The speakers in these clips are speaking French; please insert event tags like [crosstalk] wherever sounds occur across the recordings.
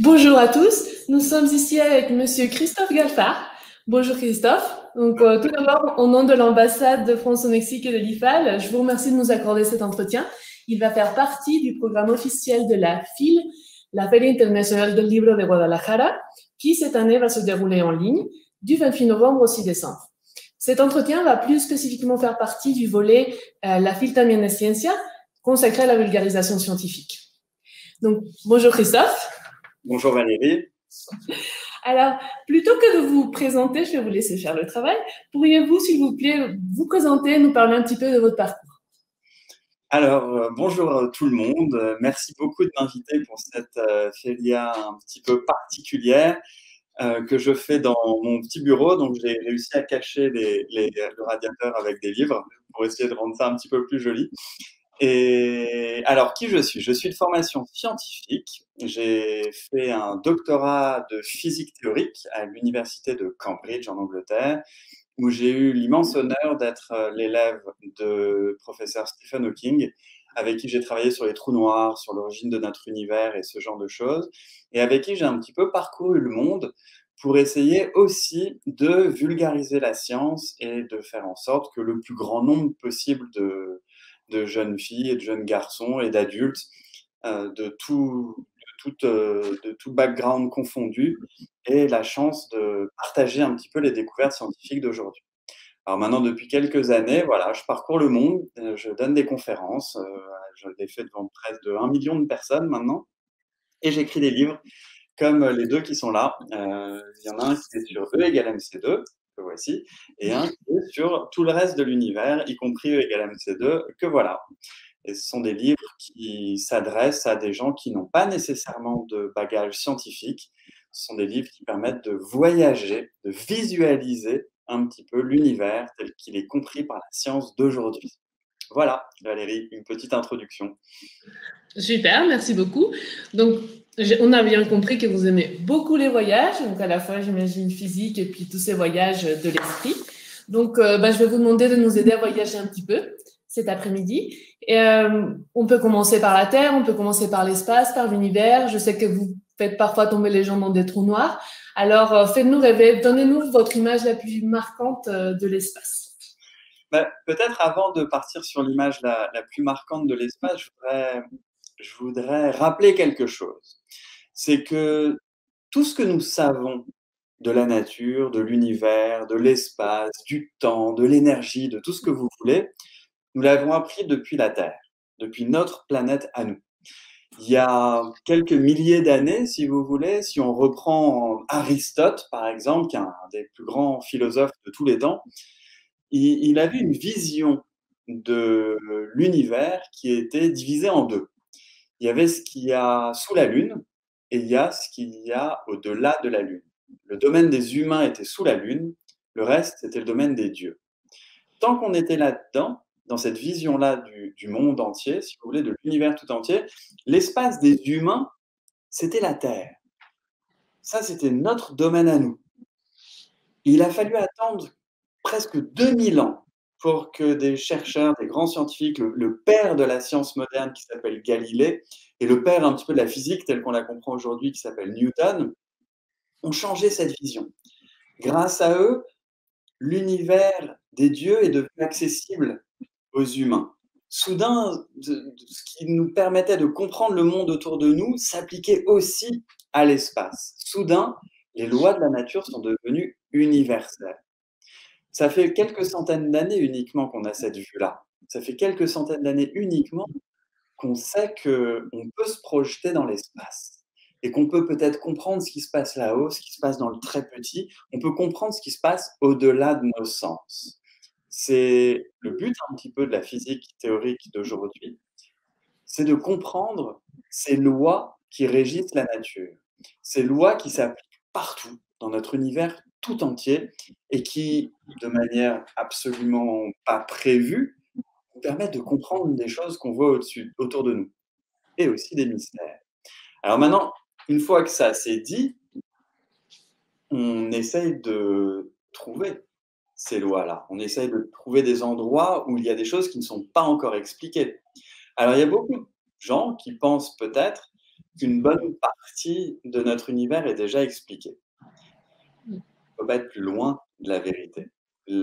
Bonjour à tous, nous sommes ici avec Monsieur Christophe Galfard. Bonjour Christophe. Donc, euh, tout d'abord, au nom de l'ambassade de France au Mexique et de l'IFAL, je vous remercie de nous accorder cet entretien. Il va faire partie du programme officiel de la FIL, la Feria Internationale del Libro de Guadalajara, qui cette année va se dérouler en ligne du 28 novembre au 6 décembre. Cet entretien va plus spécifiquement faire partie du volet euh, La FIL también es ciencia, consacré à la vulgarisation scientifique. Donc, bonjour Christophe. Bonjour Valérie. Alors, plutôt que de vous présenter, je vais vous laisser faire le travail. Pourriez-vous, s'il vous plaît, vous présenter, nous parler un petit peu de votre parcours? Alors, euh, bonjour à tout le monde. Merci beaucoup de m'inviter pour cette euh, un petit peu particulière euh, que je fais dans mon petit bureau. Donc, j'ai réussi à cacher les, les, le radiateur avec des livres pour essayer de rendre ça un petit peu plus joli. Et alors, qui je suis? Je suis de formation scientifique. J'ai fait un doctorat de physique théorique à l'université de Cambridge en Angleterre, où j'ai eu l'immense honneur d'être euh, l'élève de professeur Stephen Hawking, avec qui j'ai travaillé sur les trous noirs, sur l'origine de notre univers et ce genre de choses, et avec qui j'ai un petit peu parcouru le monde pour essayer aussi de vulgariser la science et de faire en sorte que le plus grand nombre possible de, de jeunes filles et de jeunes garçons et d'adultes euh, de, tout, tout, euh, de tout background confondu et la chance de partager un petit peu les découvertes scientifiques d'aujourd'hui. Alors maintenant, depuis quelques années, voilà, je parcours le monde, euh, je donne des conférences, je l'ai fait devant près de 1 million de personnes maintenant, et j'écris des livres comme les deux qui sont là. Il y en a un qui est sur E égale MC2, que voici, et un qui est sur tout le reste de l'univers, y compris E égale MC2, que voilà. Et ce sont des livres qui s'adressent à des gens qui n'ont pas nécessairement de bagage scientifique. Ce sont des livres qui permettent de voyager, de visualiser un petit peu l'univers tel qu'il est compris par la science d'aujourd'hui. Voilà, Valérie, une petite introduction. Super, merci beaucoup. Donc, on a bien compris que vous aimez beaucoup les voyages, donc à la fois, j'imagine, physique et puis tous ces voyages de l'esprit. Donc, euh, bah, je vais vous demander de nous aider à voyager un petit peu cet après-midi. Et euh, on peut commencer par la Terre, on peut commencer par l'espace, par l'univers. Je sais que vous faites parfois tomber les gens dans des trous noirs. Alors, euh, faites-nous rêver, donnez-nous votre image la plus marquante de l'espace. Bah, peut-être avant de partir sur l'image la, plus marquante de l'espace, je voudrais rappeler quelque chose. C'est que tout ce que nous savons de la nature, de l'univers, de l'espace, du temps, de l'énergie, de tout ce que vous voulez, nous l'avons appris depuis la Terre, depuis notre planète à nous. Il y a quelques milliers d'années, si vous voulez, si on reprend Aristote, par exemple, qui est un des plus grands philosophes de tous les temps, il, avait une vision de l'univers qui était divisée en deux. Il y avait ce qu'il y a sous la Lune et il y a ce qu'il y a au-delà de la Lune. Le domaine des humains était sous la Lune, le reste, c'était le domaine des dieux. Tant qu'on était là-dedans, dans cette vision-là du, monde entier, si vous voulez, de l'univers tout entier, l'espace des humains, c'était la Terre. Ça, c'était notre domaine à nous. Il a fallu attendre presque 2000 ans pour que des chercheurs, des grands scientifiques, le, le père de la science moderne qui s'appelle Galilée, et le père un petit peu de la physique telle qu'on la comprend aujourd'hui qui s'appelle Newton, ont changé cette vision. Grâce à eux, l'univers des dieux est devenu accessible aux humains. Soudain, ce qui nous permettait de comprendre le monde autour de nous s'appliquait aussi à l'espace. Soudain, les lois de la nature sont devenues universelles. Ça fait quelques centaines d'années uniquement qu'on a cette vue-là. Ça fait quelques centaines d'années uniquement qu'on sait qu'on peut se projeter dans l'espace et qu'on peut peut-être comprendre ce qui se passe là-haut, ce qui se passe dans le très petit. On peut comprendre ce qui se passe au-delà de nos sens. C'est le but un petit peu de la physique théorique d'aujourd'hui, c'est de comprendre ces lois qui régissent la nature, ces lois qui s'appliquent partout dans notre univers tout entier et qui, de manière absolument pas prévue, nous permettent de comprendre des choses qu'on voit au-dessus, autour de nous, et aussi des mystères. Alors maintenant, une fois que ça s'est dit, on essaye de trouver ces lois-là. On essaye de trouver des endroits où il y a des choses qui ne sont pas encore expliquées. Alors, il y a beaucoup de gens qui pensent peut-être qu'une bonne partie de notre univers est déjà expliquée. On ne peut pas être plus loin de la vérité.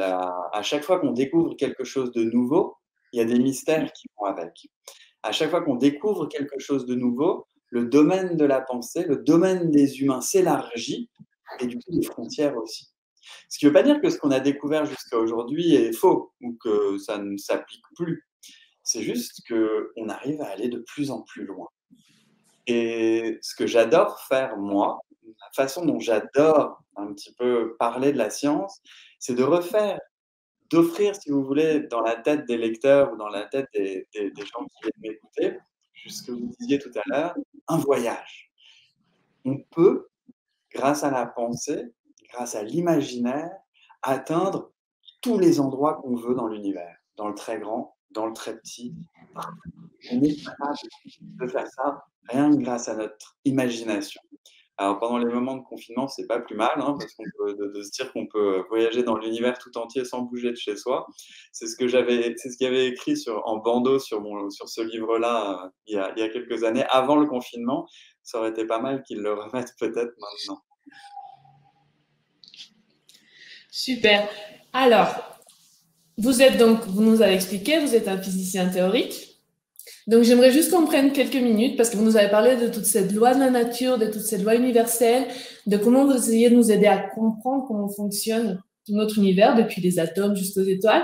à chaque fois qu'on découvre quelque chose de nouveau, il y a des mystères qui vont avec. À chaque fois qu'on découvre quelque chose de nouveau, le domaine de la pensée, le domaine des humains s'élargit et du coup les frontières aussi. Ce qui ne veut pas dire que ce qu'on a découvert jusqu'à aujourd'hui est faux ou que ça ne s'applique plus. C'est juste qu'on arrive à aller de plus en plus loin. Et ce que j'adore faire, moi, la façon dont j'adore un petit peu parler de la science, c'est de refaire, d'offrir, si vous voulez, dans la tête des lecteurs ou dans la tête des, gens qui viennent m'écouter, ce que vous disiez tout à l'heure, un voyage. On peut, grâce à la pensée, grâce à l'imaginaire, atteindre tous les endroits qu'on veut dans l'univers, dans le très grand, dans le très petit. On est capable de faire ça rien que grâce à notre imagination. Alors pendant les moments de confinement, c'est pas plus mal, hein, parce qu'on peut de, se dire qu'on peut voyager dans l'univers tout entier sans bouger de chez soi. C'est ce que j'avais, c'est ce qu'il y avait écrit en bandeau sur mon, sur ce livre-là euh, il, y a, il, y a, quelques années, avant le confinement. Ça aurait été pas mal qu'ils le remettent peut-être maintenant. Super. Alors, vous êtes donc, vous nous avez expliqué, vous êtes un physicien théorique. Donc, j'aimerais juste qu'on prenne quelques minutes parce que vous nous avez parlé de toute cette loi de la nature, de toute cette loi universelle, de comment vous essayez de nous aider à comprendre comment fonctionne notre univers, depuis les atomes jusqu'aux étoiles.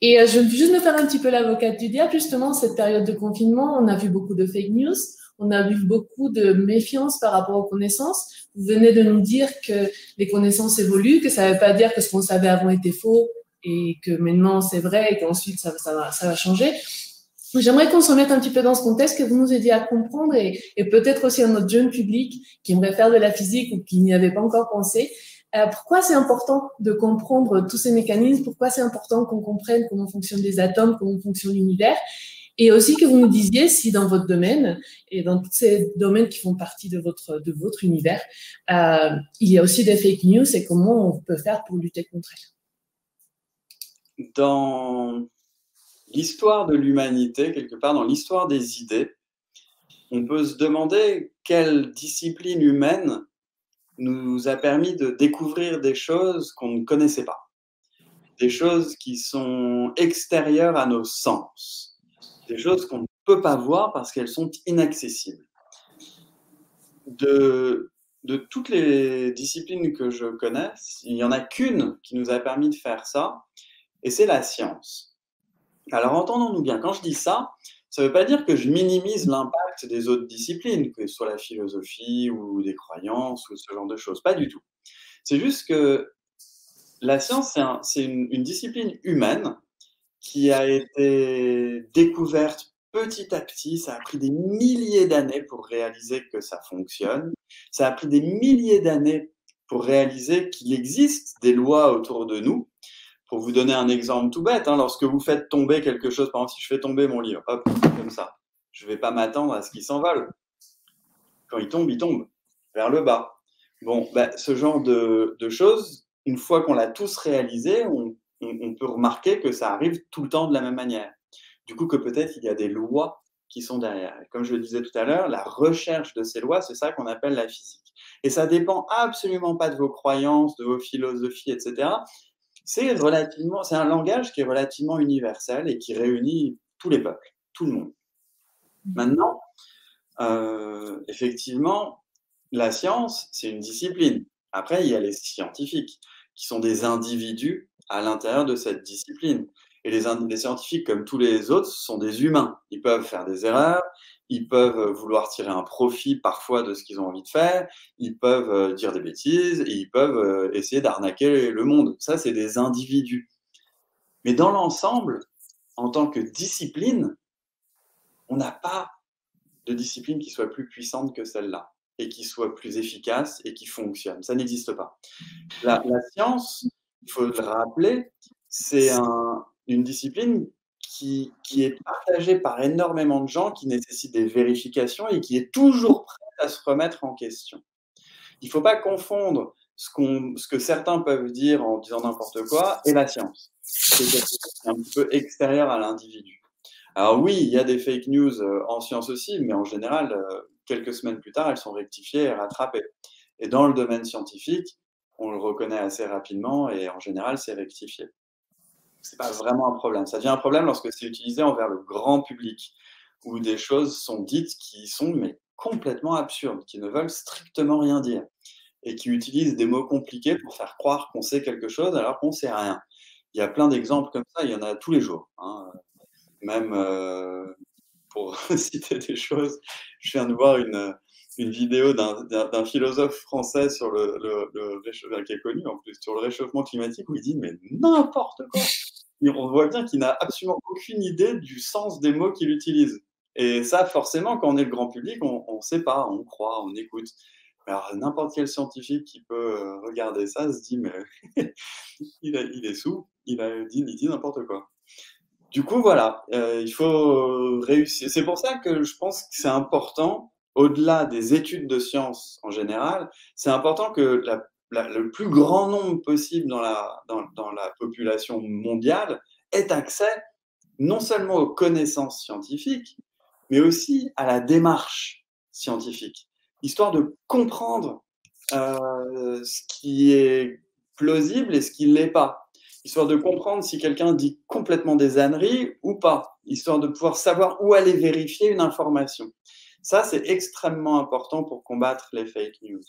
Et euh, je veux juste me faire un petit peu l'avocate du diable. Justement, cette période de confinement, on a vu beaucoup de fake news, on a vu beaucoup de méfiance par rapport aux connaissances. Vous venez de nous dire que les connaissances évoluent, que ça ne veut pas dire que ce qu'on savait avant était faux et que maintenant c'est vrai et qu'ensuite ça, va, changer. J'aimerais qu'on se remette un petit peu dans ce contexte, que vous nous aidiez à comprendre et, et peut-être aussi à notre jeune public qui aimerait faire de la physique ou qui n'y avait pas encore pensé. Euh, pourquoi c'est important de comprendre tous ces mécanismes? Pourquoi c'est important qu'on comprenne comment fonctionnent les atomes, comment fonctionne l'univers? Et aussi que vous nous disiez si dans votre domaine et dans tous ces domaines qui font partie de votre, univers, euh, il y a aussi des fake news et comment on peut faire pour lutter contre elles. Dans l'histoire de l'humanité, quelque part dans l'histoire des idées, on peut se demander quelle discipline humaine nous a permis de découvrir des choses qu'on ne connaissait pas, des choses qui sont extérieures à nos sens, des choses qu'on ne peut pas voir parce qu'elles sont inaccessibles. De, de toutes les disciplines que je connais, il n'y en a qu'une qui nous a permis de faire ça, et c'est la science. Alors entendons-nous bien, quand je dis ça, ça ne veut pas dire que je minimise l'impact des autres disciplines, que ce soit la philosophie ou des croyances ou ce genre de choses. Pas du tout. C'est juste que la science, c'est une, une, discipline humaine qui a été découverte petit à petit. Ça a pris des milliers d'années pour réaliser que ça fonctionne. Ça a pris des milliers d'années pour réaliser qu'il existe des lois autour de nous pour vous donner un exemple tout bête, hein, lorsque vous faites tomber quelque chose, par exemple, si je fais tomber mon livre, hop, comme ça, je ne vais pas m'attendre à ce qu'il s'envole. Quand il tombe, il tombe vers le bas. Bon, ben, ce genre de, choses, une fois qu'on l'a tous réalisé, on, peut remarquer que ça arrive tout le temps de la même manière. Du coup, que peut-être il y a des lois qui sont derrière. comme je le disais tout à l'heure, la recherche de ces lois, c'est ça qu'on appelle la physique. Et ça dépend absolument pas de vos croyances, de vos philosophies, etc c'est relativement, c'est un langage qui est relativement universel et qui réunit tous les peuples, tout le monde. Mmh. Maintenant, euh, effectivement, la science, c'est une discipline. Après, il y a les scientifiques, qui sont des individus à l'intérieur de cette discipline. Et les, scientifiques, comme tous les autres, sont des humains. Ils peuvent faire des erreurs, ils peuvent vouloir tirer un profit parfois de ce qu'ils ont envie de faire, ils peuvent euh, dire des bêtises, et ils peuvent euh, essayer d'arnaquer le monde. Ça, c'est des individus. Mais dans l'ensemble, en tant que discipline, on n'a pas de discipline qui soit plus puissante que celle-là, et qui soit plus efficace et qui fonctionne. Ça n'existe pas. La, science, il faut le rappeler, c'est une discipline qui, est partagé par énormément de gens, qui nécessite des vérifications et qui est toujours prêt à se remettre en question. Il ne faut pas confondre ce, que certains peuvent dire en disant n'importe quoi et la science. C'est un peu extérieur à l'individu. Alors oui, il y a des fake news euh, en science aussi, mais en général, euh, quelques semaines plus tard, elles sont rectifiées et rattrapées. Et dans le domaine scientifique, on le reconnaît assez rapidement et en général, c'est rectifié. Ce n'est pas vraiment un problème. Ça devient un problème lorsque c'est utilisé envers le grand public, où des choses sont dites qui sont mais complètement absurdes, qui ne veulent strictement rien dire, et qui utilisent des mots compliqués pour faire croire qu'on sait quelque chose alors qu'on sait rien. Il y a plein d'exemples comme ça, il y en a tous les jours. Hein. Même euh, pour [laughs] citer des choses, je viens de voir une, une vidéo d'un philosophe français sur le, le, qui est connu en plus sur le réchauffement climatique où il dit mais n'importe quoi. [laughs] on voit bien qu'il n'a absolument aucune idée du sens des mots qu'il utilise. Et ça, forcément, quand on est le grand public, on ne sait pas, on croit, on écoute. Alors, n'importe quel scientifique qui peut euh, regarder ça se dit, mais [laughs] il, est sous, il a dit, dit n'importe quoi. Du coup, voilà, euh, il faut réussir. C'est pour ça que je pense que c'est important, au-delà des études de sciences en général, c'est important que le plus grand nombre possible dans la, population mondiale ait accès non seulement aux connaissances scientifiques, mais aussi à la démarche scientifique, histoire de comprendre euh, ce qui est plausible et ce qui ne l'est pas, histoire de comprendre si quelqu'un dit complètement des âneries ou pas, histoire de pouvoir savoir où aller vérifier une information. Ça, c'est extrêmement important pour combattre les fake news.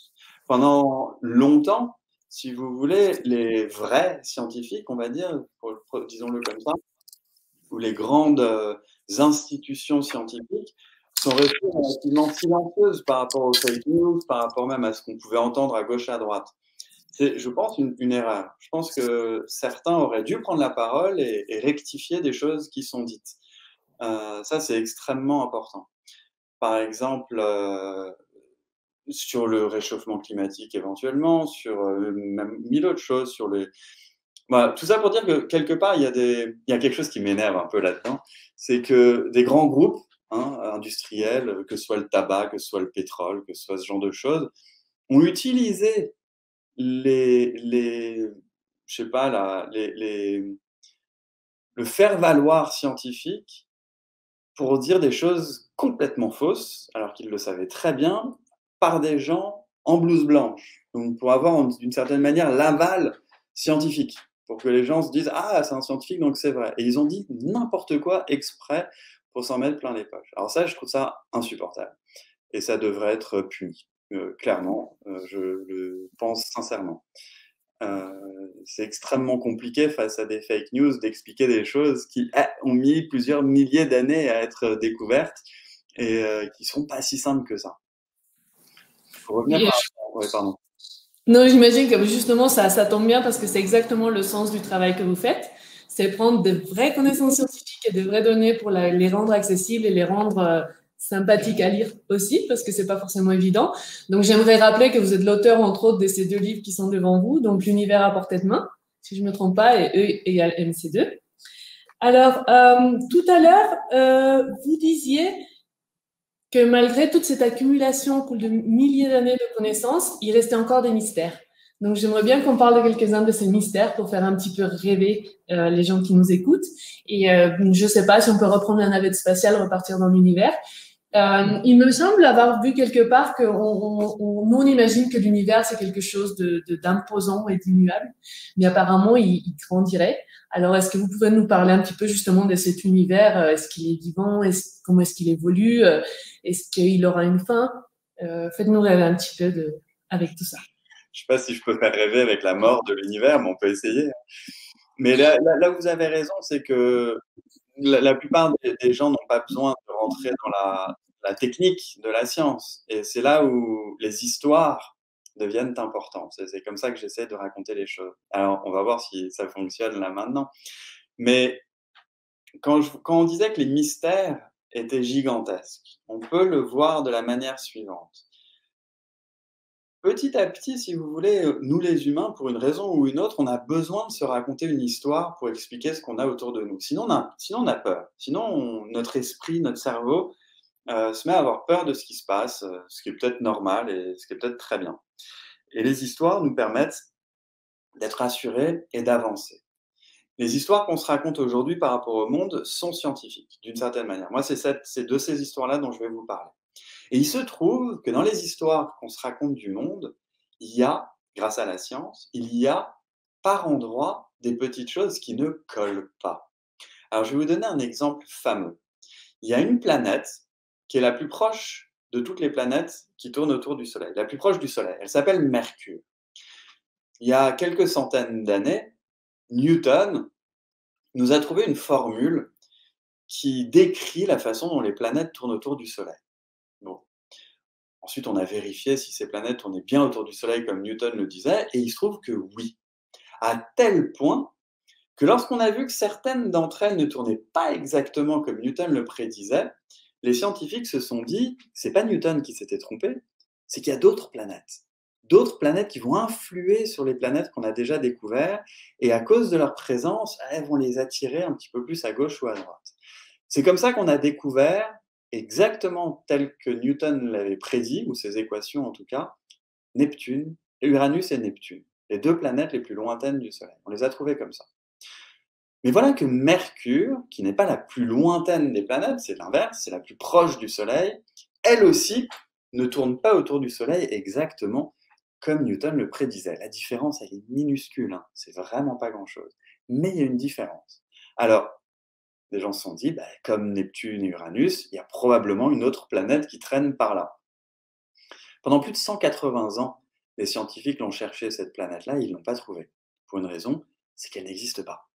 Pendant longtemps, si vous voulez, les vrais scientifiques, on va dire, disons-le comme ça, ou les grandes euh, institutions scientifiques sont restées relativement silencieuses par rapport aux fake news, par rapport même à ce qu'on pouvait entendre à gauche et à droite. C'est, je pense, une, erreur. Je pense que certains auraient dû prendre la parole et, rectifier des choses qui sont dites. Euh, ça, c'est extrêmement important. Par exemple, sur le réchauffement climatique éventuellement, sur mille autres choses, sur les, bah, tout ça pour dire que quelque part, il y a, quelque chose qui m'énerve un peu là-dedans, c'est que des grands groupes hein, industriels, que ce soit le tabac, que ce soit le pétrole, que ce soit ce genre de choses, ont utilisé le faire-valoir scientifique pour dire des choses complètement fausses, alors qu'ils le savaient très bien, par des gens en blouse blanche. Donc, pour avoir d'une certaine manière l'aval scientifique pour que les gens se disent Ah, c'est un scientifique, donc c'est vrai. Et ils ont dit n'importe quoi exprès pour s'en mettre plein les poches. Alors, ça, je trouve ça insupportable. Et ça devrait être puni. Euh, clairement, euh, je le pense sincèrement. Euh, c'est extrêmement compliqué face à des fake news d'expliquer des choses qui eh, ont mis plusieurs milliers d'années à être découvertes et qui sont pas si simples que ça. Faut revenir par... ouais, pardon. Non, j'imagine que justement, ça, ça tombe bien parce que c'est exactement le sens du travail que vous faites. C'est prendre de vraies connaissances scientifiques et de vraies données pour les rendre accessibles et les rendre sympathiques à lire aussi, parce que c'est pas forcément évident. Donc, j'aimerais rappeler que vous êtes l'auteur, entre autres, de ces deux livres qui sont devant vous, donc L'univers à portée de main, si je me trompe pas, et E égale MC2. Alors, euh, tout à l'heure, euh, vous disiez que malgré toute cette accumulation de milliers d'années de connaissances, il restait encore des mystères. Donc j'aimerais bien qu'on parle de quelques-uns de ces mystères pour faire un petit peu rêver euh, les gens qui nous écoutent. Et je ne sais pas si on peut reprendre la navette spatiale, repartir dans l'univers. Euh, il me semble avoir vu quelque part qu'on on, on, imagine que l'univers c'est quelque chose d'imposant et d'immuable, mais apparemment il, grandirait. Alors, est-ce que vous pouvez nous parler un petit peu justement de cet univers? Euh, Est-ce qu'il est vivant? Comment est-ce qu'il évolue? Euh, Est-ce qu'il aura une fin? Faites-nous rêver un petit peu avec tout ça. Je ne sais pas si je peux faire rêver avec la mort de l'univers, mais on peut essayer. Mais là, vous avez raison, c'est que la, plupart des, gens n'ont pas besoin de rentrer dans la, technique de la science. Et c'est là où les histoires deviennent importantes. C'est comme ça que j'essaie de raconter les choses. Alors, on va voir si ça fonctionne là maintenant. Mais quand on disait que les mystères étaient gigantesques, on peut le voir de la manière suivante. Petit à petit, si vous voulez, nous les humains, pour une raison ou une autre, on a besoin de se raconter une histoire pour expliquer ce qu'on a autour de nous. Sinon, on a, a peur. Sinon, notre esprit, notre cerveau euh, se met à avoir peur de ce qui se passe, euh, ce qui est peut-être normal et ce qui est peut-être très bien. Et les histoires nous permettent d'être rassurés et d'avancer. Les histoires qu'on se raconte aujourd'hui par rapport au monde sont scientifiques, d'une certaine manière. Moi, c'est de ces histoires-là dont je vais vous parler. Et il se trouve que dans les histoires qu'on se raconte du monde, il y a, grâce à la science, il y a par endroits des petites choses qui ne collent pas. Alors, je vais vous donner un exemple fameux. Il y a une planète qui est la plus proche de toutes les planètes qui tournent autour du Soleil, la plus proche du Soleil. Elle s'appelle Mercure. Il y a quelques centaines d'années, Newton nous a trouvé une formule qui décrit la façon dont les planètes tournent autour du Soleil. Ensuite, on a vérifié si ces planètes tournaient bien autour du Soleil comme Newton le disait, et il se trouve que oui. À tel point que lorsqu'on a vu que certaines d'entre elles ne tournaient pas exactement comme Newton le prédisait, les scientifiques se sont dit, c'est pas Newton qui s'était trompé, c'est qu'il y a d'autres planètes. D'autres planètes qui vont influer sur les planètes qu'on a déjà découvertes, et à cause de leur présence, elles vont les attirer un petit peu plus à gauche ou à droite. C'est comme ça qu'on a découvert, exactement tel que Newton l'avait prédit, ou ses équations en tout cas, Neptune, Uranus et Neptune, les deux planètes les plus lointaines du Soleil. On les a trouvées comme ça. Mais voilà que Mercure, qui n'est pas la plus lointaine des planètes, c'est l'inverse, c'est la plus proche du Soleil, elle aussi ne tourne pas autour du Soleil exactement comme Newton le prédisait. La différence, elle est minuscule, hein. c'est vraiment pas grand-chose. Mais il y a une différence. Alors, les gens se sont dit, bah, comme Neptune et Uranus, il y a probablement une autre planète qui traîne par là. Pendant plus de 180 ans, les scientifiques l'ont cherché, cette planète-là, ils ne l'ont pas trouvée. Pour une raison, c'est qu'elle n'existe pas.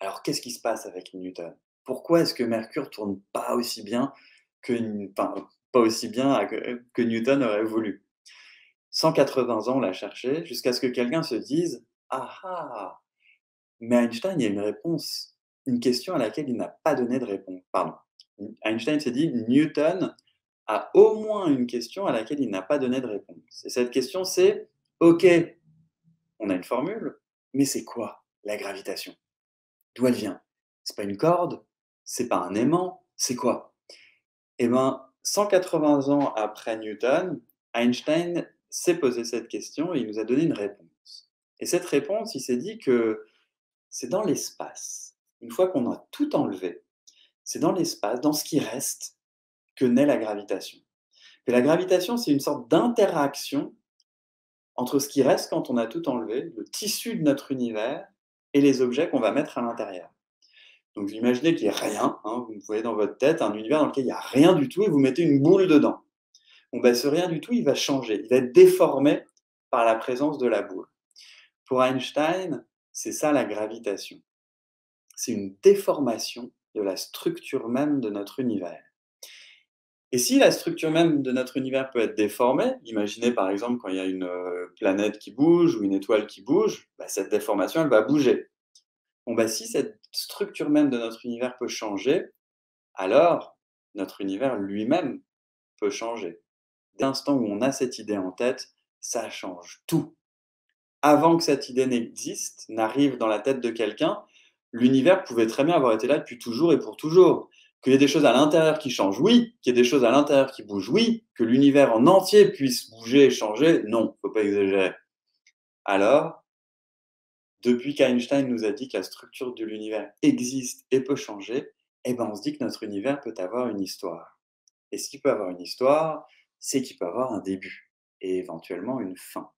Alors, qu'est-ce qui se passe avec Newton? Pourquoi est-ce que Mercure tourne pas aussi bien que, enfin, pas aussi bien que Newton aurait voulu? 180 ans, on l'a cherché, jusqu'à ce que quelqu'un se dise Ah ah Mais Einstein, il y a une réponse, une question à laquelle il n'a pas donné de réponse. Pardon. Einstein s'est dit Newton a au moins une question à laquelle il n'a pas donné de réponse. Et cette question, c'est Ok, on a une formule, mais c'est quoi la gravitation? D'où elle vient? C'est pas une corde? C'est pas un aimant? C'est quoi? Eh bien, 180 ans après Newton, Einstein s'est posé cette question et il nous a donné une réponse. Et cette réponse, il s'est dit que c'est dans l'espace, une fois qu'on a tout enlevé, c'est dans l'espace, dans ce qui reste, que naît la gravitation. Et la gravitation, c'est une sorte d'interaction entre ce qui reste quand on a tout enlevé, le tissu de notre univers, et les objets qu'on va mettre à l'intérieur. Donc vous imaginez qu'il n'y a rien, hein, vous voyez dans votre tête un univers dans lequel il n'y a rien du tout et vous mettez une boule dedans. Bon, ben, ce rien du tout, il va changer, il va être déformé par la présence de la boule. Pour Einstein, c'est ça la gravitation. C'est une déformation de la structure même de notre univers. Et si la structure même de notre univers peut être déformée, imaginez par exemple quand il y a une euh, planète qui bouge ou une étoile qui bouge, bah, cette déformation, elle va bouger. Bon, bah, si cette structure même de notre univers peut changer, alors notre univers lui-même peut changer l'instant où on a cette idée en tête, ça change tout. Avant que cette idée n'existe, n'arrive dans la tête de quelqu'un, l'univers pouvait très bien avoir été là depuis toujours et pour toujours. Qu'il y ait des choses à l'intérieur qui changent, oui. Qu'il y ait des choses à l'intérieur qui bougent, oui. Que l'univers en entier puisse bouger et changer, non, faut pas exagérer. Alors, depuis qu'Einstein nous a dit que la structure de l'univers existe et peut changer, eh ben on se dit que notre univers peut avoir une histoire. Et qui peut avoir une histoire, c'est qu'il peut avoir un début et éventuellement une fin.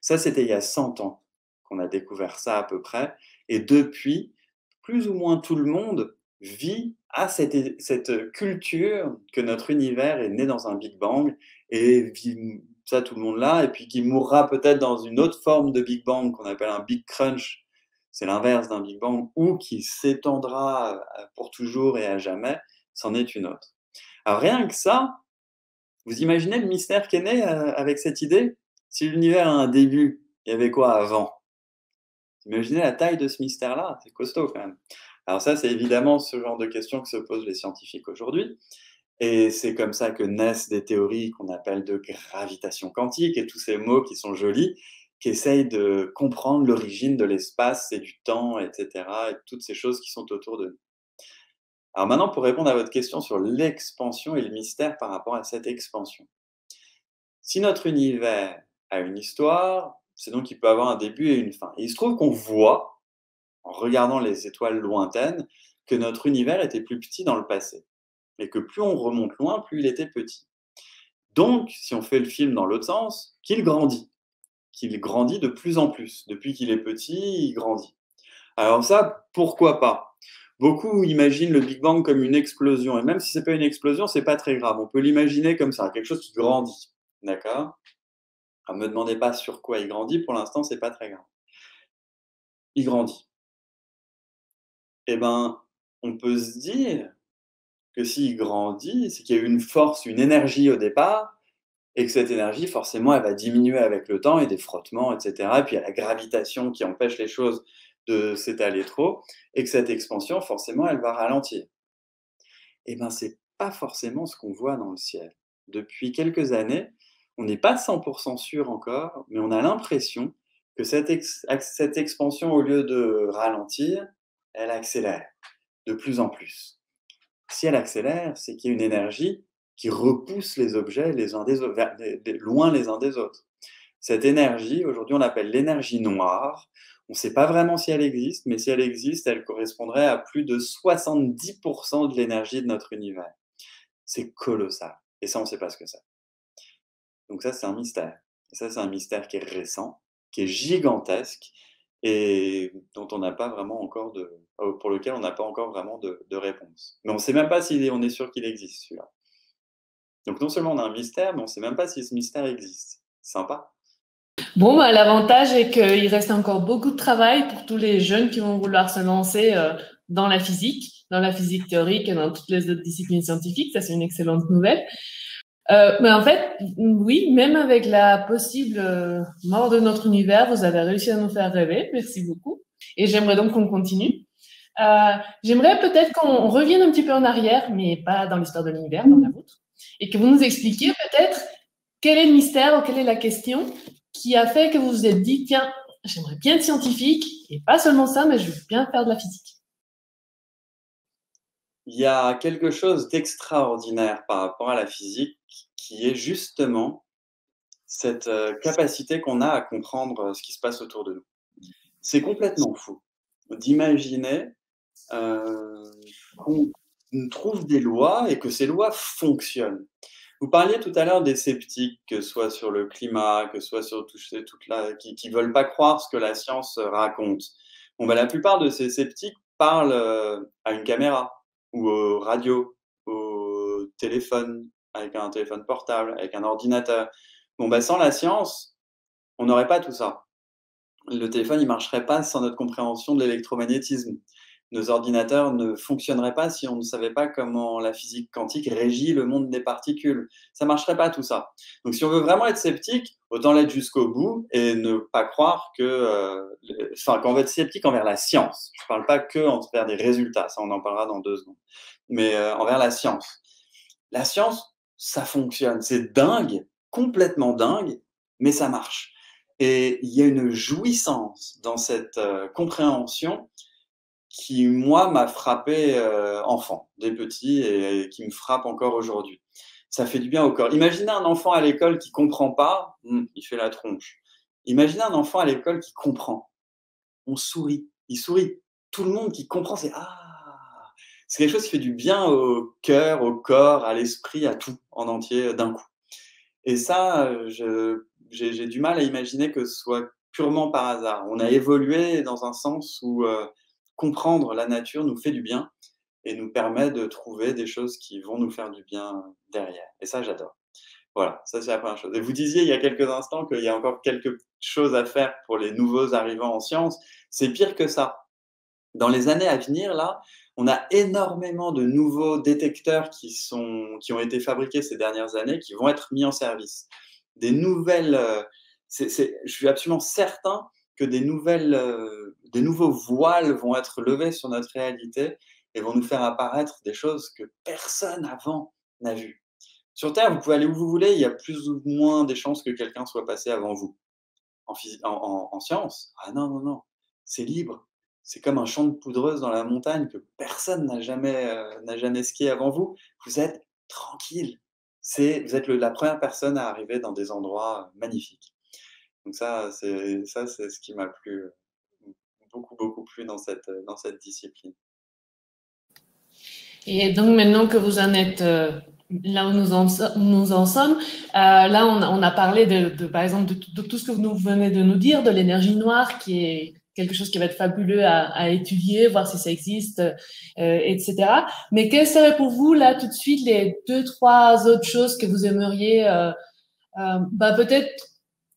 Ça, c'était il y a 100 ans qu'on a découvert ça à peu près. Et depuis, plus ou moins tout le monde vit à cette, culture que notre univers est né dans un Big Bang et vit ça tout le monde là, et puis qui mourra peut-être dans une autre forme de Big Bang qu'on appelle un Big Crunch, c'est l'inverse d'un Big Bang, ou qui s'étendra euh, pour toujours et à jamais, c'en est une autre. Alors rien que ça, vous imaginez le mystère qui est né euh, avec cette idée? Si l'univers a un début, il y avait quoi avant? Imaginez la taille de ce mystère-là, c'est costaud quand même. Alors ça, c'est évidemment ce genre de questions que se posent les scientifiques aujourd'hui. Et c'est comme ça que naissent des théories qu'on appelle de gravitation quantique et tous ces mots qui sont jolis, qui essayent de comprendre l'origine de l'espace et du temps, etc. Et toutes ces choses qui sont autour de nous. Alors maintenant, pour répondre à votre question sur l'expansion et le mystère par rapport à cette expansion. Si notre univers a une histoire, c'est donc qu'il peut avoir un début et une fin. Et il se trouve qu'on voit, en regardant les étoiles lointaines, que notre univers était plus petit dans le passé. Et que plus on remonte loin, plus il était petit. Donc, si on fait le film dans l'autre sens, qu'il grandit. Qu'il grandit de plus en plus. Depuis qu'il est petit, il grandit. Alors ça, pourquoi pas? Beaucoup imaginent le Big Bang comme une explosion. Et même si ce n'est pas une explosion, c'est pas très grave. On peut l'imaginer comme ça, quelque chose qui grandit. D'accord? Ne me demandez pas sur quoi il grandit. Pour l'instant, c'est pas très grave. Il grandit. Eh ben, on peut se dire que s'il grandit, c'est qu'il y a eu une force, une énergie au départ, et que cette énergie, forcément, elle va diminuer avec le temps et des frottements, etc. Et puis il y a la gravitation qui empêche les choses de s'étaler trop, et que cette expansion, forcément, elle va ralentir. Eh bien, ce n'est pas forcément ce qu'on voit dans le ciel. Depuis quelques années, on n'est pas 100% sûr encore, mais on a l'impression que cette, expansion, au lieu de ralentir, elle accélère de plus en plus. Si elle accélère, c'est qu'il y a une énergie qui repousse les objets les uns des loin les uns des autres. Cette énergie, aujourd'hui, on l'appelle l'énergie noire. On ne sait pas vraiment si elle existe, mais si elle existe, elle correspondrait à plus de 70% de l'énergie de notre univers. C'est colossal. Et ça, on ne sait pas ce que c'est. Donc ça, c'est un mystère. Ça, c'est un mystère qui est récent, qui est gigantesque et dont on n'a pas vraiment encore de, pour lequel on n'a pas encore vraiment de, réponse. Mais on ne sait même pas si on est sûr qu'il existe celui-là. Donc non seulement on a un mystère, mais on ne sait même pas si ce mystère existe. Sympa. Bon, bah, l'avantage est qu'il reste encore beaucoup de travail pour tous les jeunes qui vont vouloir se lancer euh, dans la physique, dans la physique théorique et dans toutes les autres disciplines scientifiques. Ça, c'est une excellente nouvelle. Euh, mais en fait, oui, même avec la possible euh, mort de notre univers, vous avez réussi à nous faire rêver. Merci beaucoup. Et j'aimerais donc qu'on continue. Euh, j'aimerais peut-être qu'on revienne un petit peu en arrière, mais pas dans l'histoire de l'univers, dans la vôtre, et que vous nous expliquiez peut-être quel est le mystère ou quelle est la question qui a fait que vous vous êtes dit, tiens, j'aimerais bien être scientifique, et pas seulement ça, mais je veux bien faire de la physique. Il y a quelque chose d'extraordinaire par rapport à la physique qui est justement cette euh, capacité qu'on a à comprendre euh, ce qui se passe autour de nous. C'est complètement fou d'imaginer euh, qu'on trouve des lois et que ces lois fonctionnent. Vous parliez tout à l'heure des sceptiques, que ce soit sur le climat, que ce soit sur tout, toute la, qui ne veulent pas croire ce que la science raconte. Bon, ben, la plupart de ces sceptiques parlent à une caméra ou aux radios, au téléphone, avec un téléphone portable, avec un ordinateur. Bon, ben, sans la science, on n'aurait pas tout ça. Le téléphone, il ne marcherait pas sans notre compréhension de l'électromagnétisme. Nos ordinateurs ne fonctionneraient pas si on ne savait pas comment la physique quantique régit le monde des particules. Ça ne marcherait pas tout ça. Donc si on veut vraiment être sceptique, autant l'être jusqu'au bout et ne pas croire que... Euh, enfin, qu'on veut être sceptique envers la science. Je ne parle pas que envers des résultats, ça on en parlera dans deux secondes. Mais euh, envers la science. La science, ça fonctionne. C'est dingue, complètement dingue, mais ça marche. Et il y a une jouissance dans cette euh, compréhension qui, moi, m'a frappé euh, enfant, des petits, et, qui me frappe encore aujourd'hui. Ça fait du bien au corps. Imaginez un enfant à l'école qui comprend pas, hmm, il fait la tronche. Imaginez un enfant à l'école qui comprend. On sourit, il sourit. Tout le monde qui comprend, c'est ah, c'est quelque chose qui fait du bien au cœur, au corps, à l'esprit, à tout en entier d'un coup. Et ça, j'ai du mal à imaginer que ce soit purement par hasard. On a évolué dans un sens où euh, comprendre la nature nous fait du bien et nous permet de trouver des choses qui vont nous faire du bien derrière. Et ça, j'adore. Voilà, ça c'est la première chose. Et vous disiez il y a quelques instants qu'il y a encore quelque chose à faire pour les nouveaux arrivants en sciences. C'est pire que ça. Dans les années à venir, là, on a énormément de nouveaux détecteurs qui, sont, qui ont été fabriqués ces dernières années, qui vont être mis en service. Des nouvelles, euh, je suis absolument certain que des, nouvelles, euh, des nouveaux voiles vont être levés sur notre réalité et vont nous faire apparaître des choses que personne avant n'a vues. Sur Terre, vous pouvez aller où vous voulez, il y a plus ou moins des chances que quelqu'un soit passé avant vous. En, en, en science, ah non, non, non, c'est libre c'est comme un champ de poudreuse dans la montagne que personne n'a jamais, euh, jamais skié avant vous. Vous êtes tranquille. Vous êtes la première personne à arriver dans des endroits magnifiques. Donc ça, c'est ça, c'est ce qui m'a plu beaucoup, beaucoup plu dans cette, dans cette discipline. Et donc maintenant que vous en êtes euh, là où nous en, sommes, euh, là on, a parlé de, par exemple de, tout ce que vous venez de nous dire, de l'énergie noire qui est quelque chose qui va être fabuleux à, étudier, voir si ça existe, euh, etc. Mais quelles seraient pour vous là tout de suite les deux, trois autres choses que vous aimeriez bah, peut-être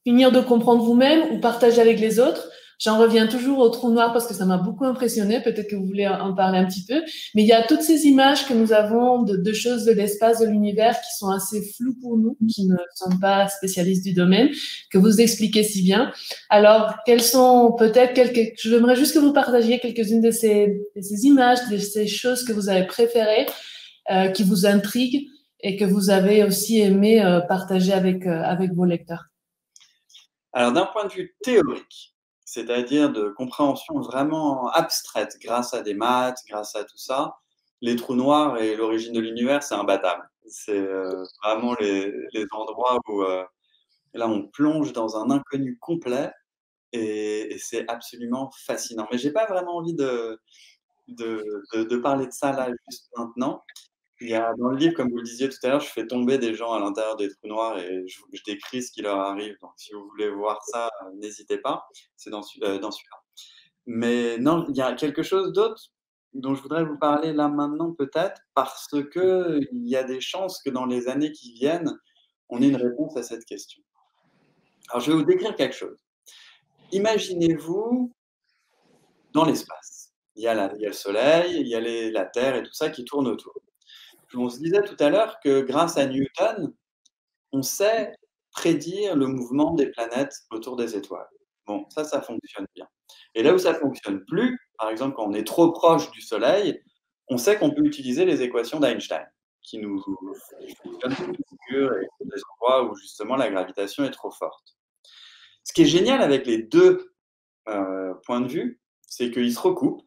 finir de comprendre vous-même ou partager avec les autres? J'en reviens toujours au trou noir parce que ça m'a beaucoup impressionné. Peut-être que vous voulez en parler un petit peu. Mais il y a toutes ces images que nous avons de, choses de l'espace, de l'univers qui sont assez floues pour nous, qui ne sont pas spécialistes du domaine, que vous expliquez si bien. Alors, quelles sont peut-être quelques... J'aimerais juste que vous partagiez quelques-unes de ces, de ces images, de ces choses que vous avez préférées, euh, qui vous intriguent et que vous avez aussi aimé euh, partager avec, euh, avec vos lecteurs. Alors, d'un point de vue théorique, c'est-à-dire de compréhension vraiment abstraite grâce à des maths, grâce à tout ça. Les trous noirs et l'origine de l'univers, c'est imbattable. C'est euh, vraiment les, endroits où euh, là on plonge dans un inconnu complet et, c'est absolument fascinant. Mais j'ai pas vraiment envie de, de, parler de ça là juste maintenant. Il y a, dans le livre, comme vous le disiez tout à l'heure, je fais tomber des gens à l'intérieur des trous noirs et je, décris ce qui leur arrive. Donc, si vous voulez voir ça, euh, n'hésitez pas. C'est dans, euh, dans celui-là. Mais non, il y a quelque chose d'autre dont je voudrais vous parler là maintenant peut-être parce que il y a des chances que dans les années qui viennent, on ait une réponse à cette question. Alors, je vais vous décrire quelque chose. Imaginez-vous dans l'espace. Il, y a le Soleil, il y a la Terre et tout ça qui tourne autour. On se disait tout à l'heure que grâce à Newton, on sait prédire le mouvement des planètes autour des étoiles. Bon, ça, ça fonctionne bien. Et là où ça fonctionne plus, par exemple, quand on est trop proche du Soleil, on sait qu'on peut utiliser les équations d'Einstein, qui nous fonctionnent et des endroits où justement la gravitation est trop forte. Ce qui est génial avec les deux euh, points de vue, c'est qu'ils se recoupent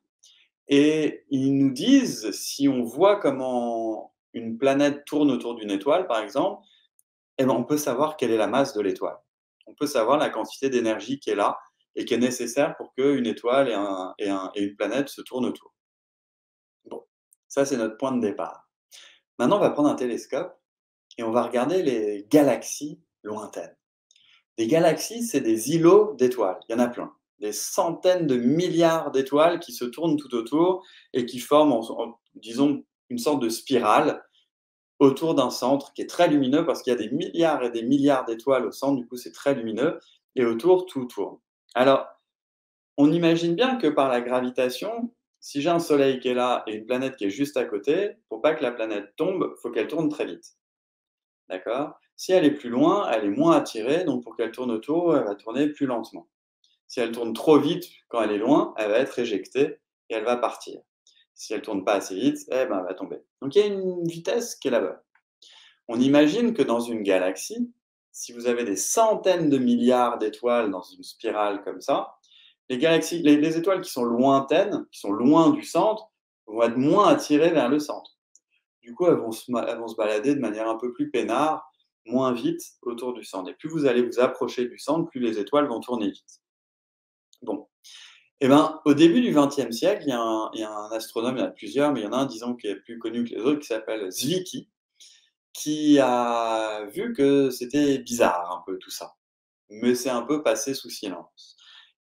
et ils nous disent, si on voit comment une planète tourne autour d'une étoile, par exemple, eh ben, on peut savoir quelle est la masse de l'étoile. On peut savoir la quantité d'énergie qui est là et qui est nécessaire pour qu'une étoile et, et, une planète se tournent autour. Bon, ça c'est notre point de départ. Maintenant, on va prendre un télescope et on va regarder les galaxies lointaines. Les galaxies, c'est des îlots d'étoiles. Il y en a plein des centaines de milliards d'étoiles qui se tournent tout autour et qui forment, disons, une sorte de spirale autour d'un centre qui est très lumineux parce qu'il y a des milliards et des milliards d'étoiles au centre, du coup c'est très lumineux, et autour tout tourne. Alors, on imagine bien que par la gravitation, si j'ai un soleil qui est là et une planète qui est juste à côté, pour pas que la planète tombe, faut qu'elle tourne très vite. D'accord? Si elle est plus loin, elle est moins attirée, donc pour qu'elle tourne autour, elle va tourner plus lentement. Si elle tourne trop vite quand elle est loin, elle va être éjectée et elle va partir. Si elle tourne pas assez vite, eh ben, elle va tomber. Donc il y a une vitesse qui est là-bas. On imagine que dans une galaxie, si vous avez des centaines de milliards d'étoiles dans une spirale comme ça, les, étoiles qui sont lointaines, qui sont loin du centre, vont être moins attirées vers le centre. Du coup, elles vont, se, elles vont se balader de manière un peu plus peinard, moins vite autour du centre. Et plus vous allez vous approcher du centre, plus les étoiles vont tourner vite. Bon. Eh ben, au début du XXe siècle, il y, a un, astronome, il y en a plusieurs, mais il y en a un, disons, qui est plus connu que les autres, qui s'appelle Zwicky, qui a vu que c'était bizarre un peu tout ça. Mais c'est un peu passé sous silence.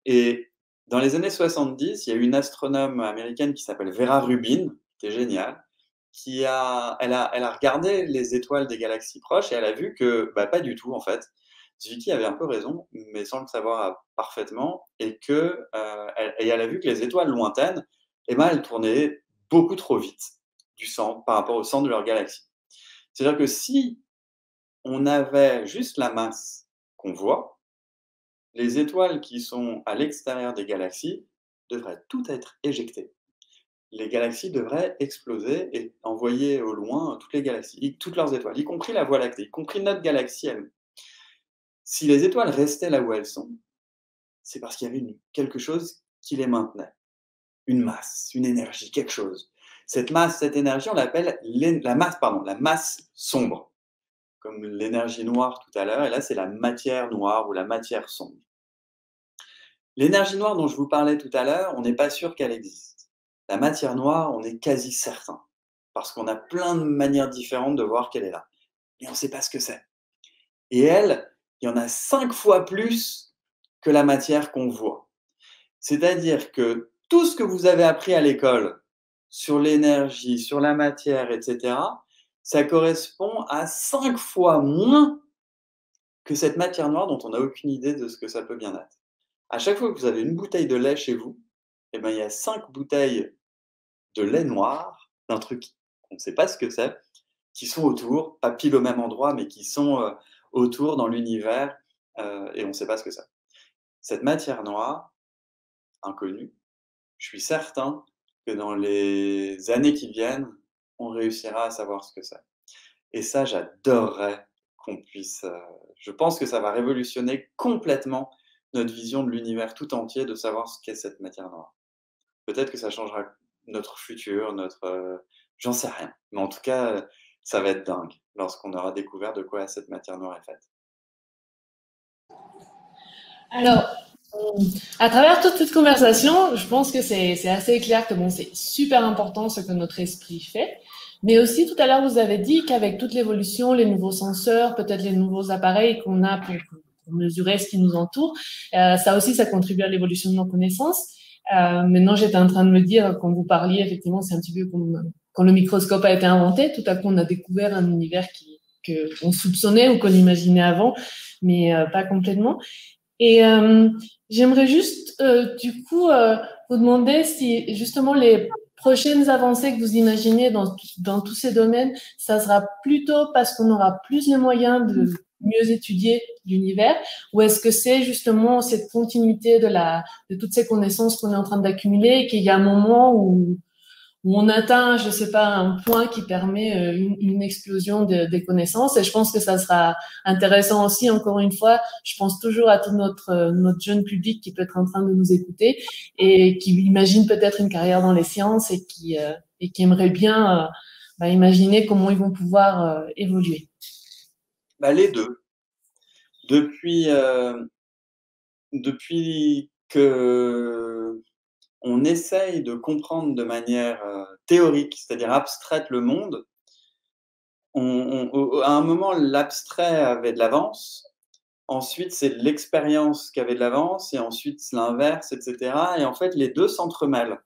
Et dans les années 70, il y a une astronome américaine qui s'appelle Vera Rubin, qui est géniale, qui a elle, a, elle a regardé les étoiles des galaxies proches et elle a vu que bah, pas du tout en fait. Zwicky avait un peu raison, mais sans le savoir parfaitement, et que euh, elle, a vu que les étoiles lointaines, eh ben, elles tournaient beaucoup trop vite du centre par rapport au centre de leur galaxie. C'est-à-dire que si on avait juste la masse qu'on voit, les étoiles qui sont à l'extérieur des galaxies devraient toutes être éjectées. Les galaxies devraient exploser et envoyer au loin toutes les galaxies, toutes leurs étoiles, y compris la Voie lactée, y compris notre galaxie elle si les étoiles restaient là où elles sont, c'est parce qu'il y avait quelque chose qui les maintenait. Une masse, une énergie, quelque chose. Cette masse, cette énergie, on l'appelle la masse, pardon, la masse sombre. comme l'énergie noire tout à l'heure, et là c'est la matière noire ou la matière sombre. L'énergie noire dont je vous parlais tout à l'heure, on n'est pas sûr qu'elle existe. La matière noire, on est quasi certain, parce qu'on a plein de manières différentes de voir qu'elle est là. Mais on ne sait pas ce que c'est. Et elle, il y en a cinq fois plus que la matière qu'on voit. C'est-à-dire que tout ce que vous avez appris à l'école sur l'énergie, sur la matière, etc., ça correspond à cinq fois moins que cette matière noire dont on n'a aucune idée de ce que ça peut bien être. À chaque fois que vous avez une bouteille de lait chez vous, eh ben, il y a cinq bouteilles de lait noir, d'un truc qu'on ne sait pas ce que c'est, qui sont autour, pas pile au même endroit, mais qui sont euh, autour dans l'univers, euh, et on ne sait pas ce que c'est. Cette matière noire, inconnue, je suis certain que dans les années qui viennent, on réussira à savoir ce que c'est. Et ça, j'adorerais qu'on puisse... Euh, je pense que ça va révolutionner complètement notre vision de l'univers tout entier, de savoir ce qu'est cette matière noire. Peut-être que ça changera notre futur, notre... Euh, j'en sais rien. Mais en tout cas, ça va être dingue lorsqu'on aura découvert de quoi cette matière noire est faite. Alors, à travers toute cette conversation, je pense que c'est assez clair que bon, c'est super important ce que notre esprit fait. Mais aussi, tout à l'heure, vous avez dit qu'avec toute l'évolution, les nouveaux senseurs, peut-être les nouveaux appareils qu'on a pour, mesurer ce qui nous entoure, euh, ça aussi, ça contribue à l'évolution de nos connaissances. Euh, maintenant, j'étais en train de me dire, quand vous parliez, effectivement, c'est un petit peu comme quand le microscope a été inventé, tout à coup, on a découvert un univers qui, qu'on soupçonnait ou qu'on imaginait avant, mais euh, pas complètement. Et euh, j'aimerais juste, euh, du coup, vous demander si justement les prochaines avancées que vous imaginez dans, dans tous ces domaines, ça sera plutôt parce qu'on aura plus les moyens de mieux étudier l'univers, ou est-ce que c'est justement cette continuité de, la, de toutes ces connaissances qu'on est en train d'accumuler et qu'il y a un moment où où on atteint, je sais pas, un point qui permet euh, une, explosion des connaissances. Et je pense que ça sera intéressant aussi, encore une fois, je pense toujours à tout notre, euh, notre jeune public qui peut être en train de nous écouter et qui imagine peut-être une carrière dans les sciences et qui, euh, aimerait bien bah, imaginer comment ils vont pouvoir évoluer. Bah, les deux. Depuis, depuis que on essaye de comprendre de manière euh, théorique, c'est-à-dire abstraite le monde, à un moment, l'abstrait avait de l'avance, ensuite c'est l'expérience qui avait de l'avance, et ensuite l'inverse, etc. Et en fait, les deux s'entremêlent.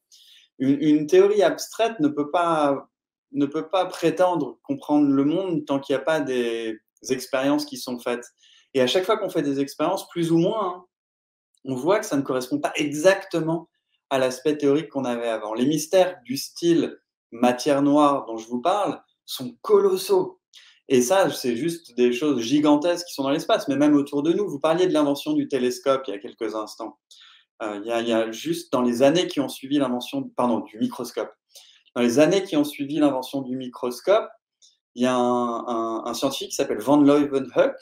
Une, théorie abstraite ne peut, pas, ne peut pas prétendre comprendre le monde tant qu'il n'y a pas des expériences qui sont faites. Et à chaque fois qu'on fait des expériences, plus ou moins, hein, on voit que ça ne correspond pas exactement à l'aspect théorique qu'on avait avant. Les mystères du style matière noire dont je vous parle sont colossaux. Et ça, c'est juste des choses gigantesques qui sont dans l'espace, mais même autour de nous. Vous parliez de l'invention du télescope il y a quelques instants. Euh, il, y a, juste dans les années qui ont suivi l'invention, pardon, du microscope. Dans les années qui ont suivi l'invention du microscope, il y a un, scientifique qui s'appelle Van Leeuwenhoek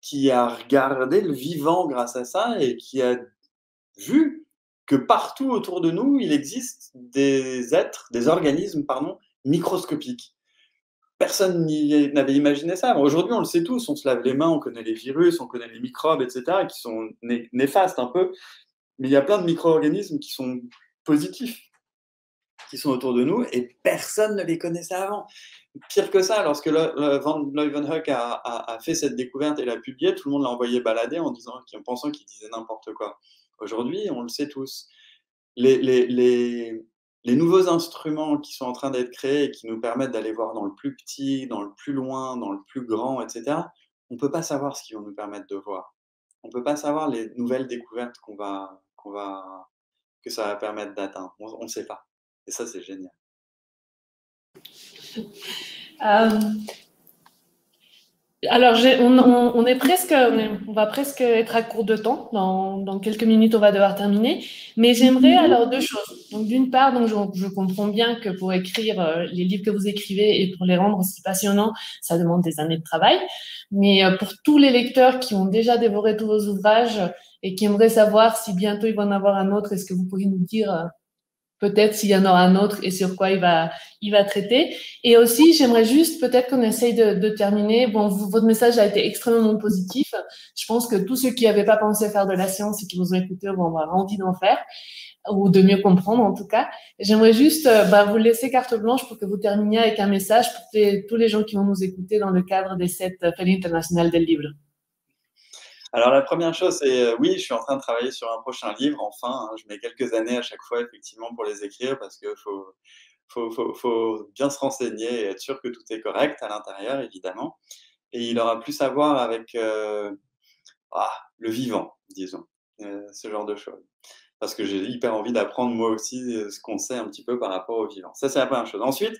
qui a regardé le vivant grâce à ça et qui a vu que partout autour de nous, il existe des êtres, des organismes, pardon, microscopiques. Personne n'avait imaginé ça. Aujourd'hui, on le sait tous, on se lave les mains, on connaît les virus, on connaît les microbes, etc., qui sont néfastes un peu. Mais il y a plein de micro-organismes qui sont positifs, qui sont autour de nous, et personne ne les connaissait avant. Pire que ça, lorsque Van Leeuwenhoek a, fait cette découverte et l'a publiée, tout le monde l'a envoyé balader en, disant, en pensant qu'il disait n'importe quoi. Aujourd'hui, on le sait tous. Les, nouveaux instruments qui sont en train d'être créés et qui nous permettent d'aller voir dans le plus petit, dans le plus loin, dans le plus grand, etc., on ne peut pas savoir ce qu'ils vont nous permettre de voir. On ne peut pas savoir les nouvelles découvertes qu'on va, qu'on va, que ça va permettre d'atteindre. On ne sait pas. Et ça, c'est génial. [laughs] Euh, alors, on, est presque, on, va presque être à court de temps. Dans, quelques minutes, on va devoir terminer. Mais j'aimerais alors deux choses. Donc, d'une part, donc je, comprends bien que pour écrire euh, les livres que vous écrivez et pour les rendre aussi passionnants, ça demande des années de travail. Mais euh, pour tous les lecteurs qui ont déjà dévoré tous vos ouvrages et qui aimeraient savoir si bientôt il va en avoir un autre, est-ce que vous pourriez nous dire euh, peut-être s'il y en aura un autre et sur quoi il va, il va traiter. Et aussi, j'aimerais juste peut-être qu'on essaye de, terminer. Bon, votre message a été extrêmement positif. Je pense que tous ceux qui n'avaient pas pensé faire de la science et qui vous ont écouté vont avoir envie d'en faire ou de mieux comprendre en tout cas. J'aimerais juste euh, bah, vous laisser carte blanche pour que vous terminiez avec un message pour tous les gens qui vont nous écouter dans le cadre des sept Fêtes internationales del livre. Alors la première chose, c'est euh, oui, je suis en train de travailler sur un prochain livre, enfin, hein, je mets quelques années à chaque fois effectivement pour les écrire parce qu'il faut, faut, faut, bien se renseigner et être sûr que tout est correct à l'intérieur, évidemment. Et il aura plus à voir avec euh, ah, le vivant, disons, ce genre de choses parce que j'ai hyper envie d'apprendre moi aussi euh, ce qu'on sait un petit peu par rapport au vivant. Ça, c'est la première chose. Ensuite,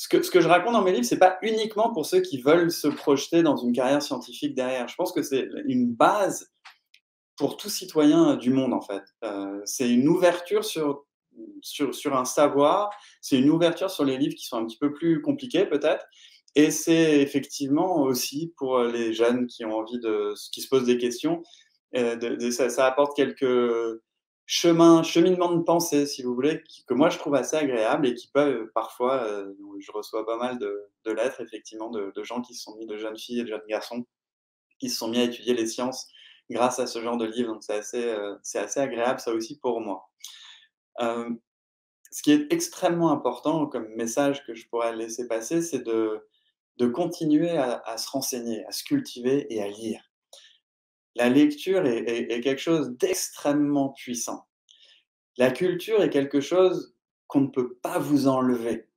ce que, je raconte dans mes livres, ce n'est pas uniquement pour ceux qui veulent se projeter dans une carrière scientifique derrière. Je pense que c'est une base pour tout citoyen du monde, en fait. Euh, c'est une ouverture sur, un savoir, c'est une ouverture sur les livres qui sont un petit peu plus compliqués, peut-être. Et c'est effectivement aussi pour les jeunes qui ont envie de, qui se posent des questions, euh, ça, apporte quelques, chemin, cheminement de pensée, si vous voulez, que moi je trouve assez agréable et qui peut euh, parfois, euh, je reçois pas mal de, lettres effectivement de, gens qui se sont mis, de jeunes filles et de jeunes garçons, qui se sont mis à étudier les sciences grâce à ce genre de livre. Donc c'est assez, euh, assez agréable ça aussi pour moi. ce qui est extrêmement important comme message que je pourrais laisser passer, c'est de continuer à se renseigner, à se cultiver et à lire la lecture est, quelque chose d'extrêmement puissant. La culture est quelque chose qu'on ne peut pas vous enlever.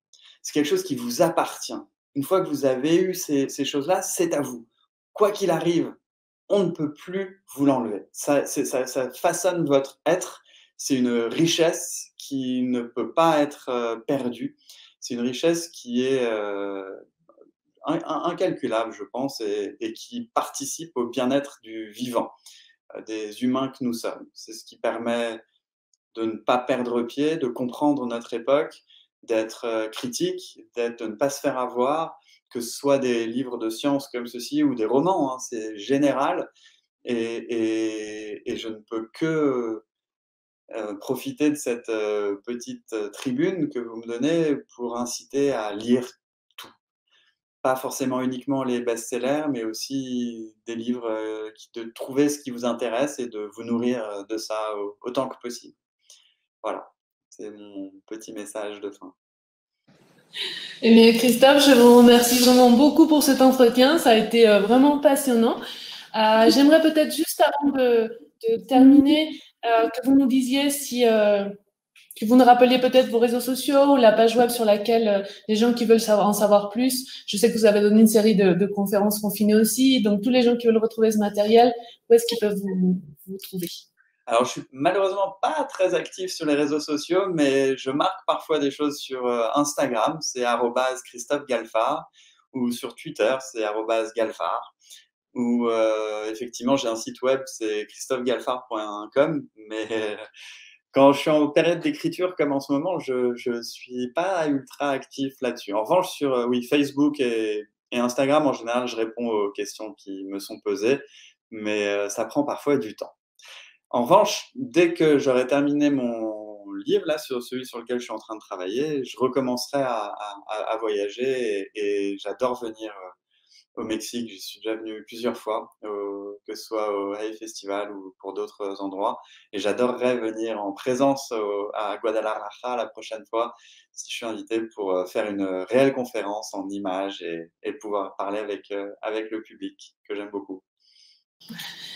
C'est quelque chose qui vous appartient. Une fois que vous avez eu ces, choses-là, c'est à vous. Quoi qu'il arrive, on ne peut plus vous l'enlever. Ça, façonne votre être. C'est une richesse qui ne peut pas être euh, perdue. C'est une richesse qui est, euh, incalculable, je pense, et, qui participe au bien-être du vivant, euh, des humains que nous sommes. C'est ce qui permet de ne pas perdre pied, de comprendre notre époque, d'être euh, critique, de ne pas se faire avoir, que ce soit des livres de science comme ceci ou des romans, hein, c'est général. Et, je ne peux que euh, profiter de cette petite tribune que vous me donnez pour inciter à lire pas forcément uniquement les best-sellers, mais aussi des livres euh, qui, de trouver ce qui vous intéresse et de vous nourrir euh, de ça autant que possible. Voilà, c'est mon petit message de fin. Eh bien, Christophe, je vous remercie vraiment beaucoup pour cet entretien. Ça a été euh, vraiment passionnant. J'aimerais peut-être juste avant de, de terminer que vous nous disiez si que vous nous rappeliez peut-être vos réseaux sociaux ou la page web sur laquelle euh, les gens qui veulent en savoir plus. Je sais que vous avez donné une série de, conférences confinées aussi. Donc, tous les gens qui veulent retrouver ce matériel, où est-ce qu'ils peuvent vous, trouver? Alors, je suis malheureusement pas très actif sur les réseaux sociaux, mais je marque parfois des choses sur euh, Instagram, c'est Christophe Galfard, ou sur Twitter, c'est Galfard. Ou euh, effectivement, j'ai un site web, c'est christophegalfard.com, mais quand je suis en période d'écriture comme en ce moment, je ne suis pas ultra actif là-dessus. En revanche, sur euh, oui, Facebook et, Instagram, en général, je réponds aux questions qui me sont posées, mais euh, ça prend parfois du temps. En revanche, dès que j'aurai terminé mon livre, là, celui sur lequel je suis en train de travailler, je recommencerai à, voyager et, et j'adore venir euh, au Mexique. J'y suis déjà venu plusieurs fois, que ce soit au Hay Festival ou pour d'autres endroits. Et j'adorerais venir en présence à Guadalajara la prochaine fois, si je suis invité pour euh, faire une réelle conférence en images et, et pouvoir parler avec, euh, avec le public, que j'aime beaucoup.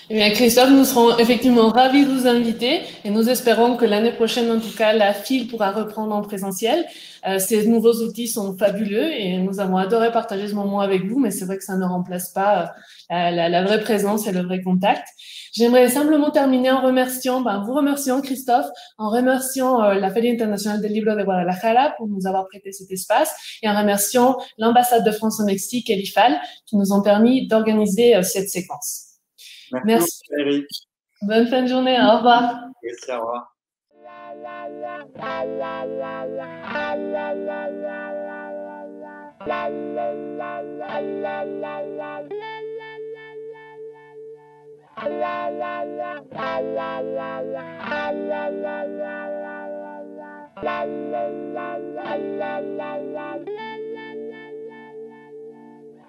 Eh bien, Christophe, nous serons effectivement ravis de vous inviter et nous espérons que l'année prochaine, en tout cas, la file pourra reprendre en présentiel. Euh, ces nouveaux outils sont fabuleux et nous avons adoré partager ce moment avec vous, mais c'est vrai que ça ne remplace pas euh, la, vraie présence et le vrai contact. J'aimerais simplement terminer en remerciant, ben, vous remerciant Christophe, en remerciant euh, la Fédération internationale del Libro de Guadalajara pour nous avoir prêté cet espace et en remerciant l'ambassade de France au Mexique et l'IFAL qui nous ont permis d'organiser cette séquence. Merci. Eric. Bonne fin de journée. Au revoir. Merci, au revoir.